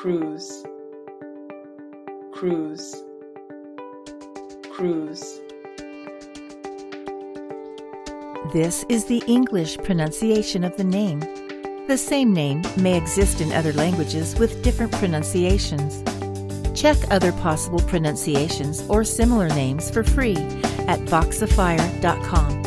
Cruz Cruz Cruz This is the English pronunciation of the name. The same name may exist in other languages with different pronunciations. Check other possible pronunciations or similar names for free at voxifier.com.